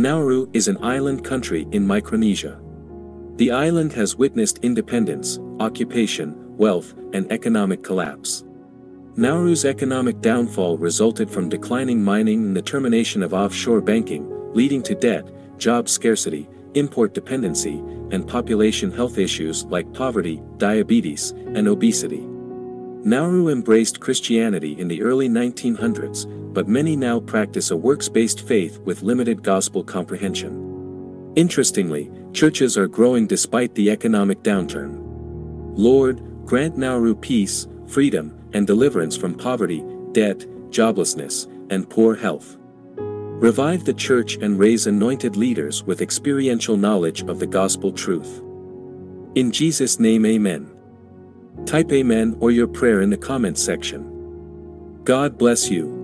Nauru is an island country in Micronesia. The island has witnessed independence, occupation, wealth, and economic collapse. Nauru's economic downfall resulted from declining mining and the termination of offshore banking, leading to debt, job scarcity, import dependency, and population health issues like poverty, diabetes, and obesity. Nauru embraced Christianity in the early 1900s, but many now practice a works-based faith with limited gospel comprehension. Interestingly, churches are growing despite the economic downturn. Lord, grant Nauru peace, freedom, and deliverance from poverty, debt, joblessness, and poor health. Revive the church and raise anointed leaders with experiential knowledge of the gospel truth. In Jesus' name amen. Type amen or your prayer in the comments section. God bless you.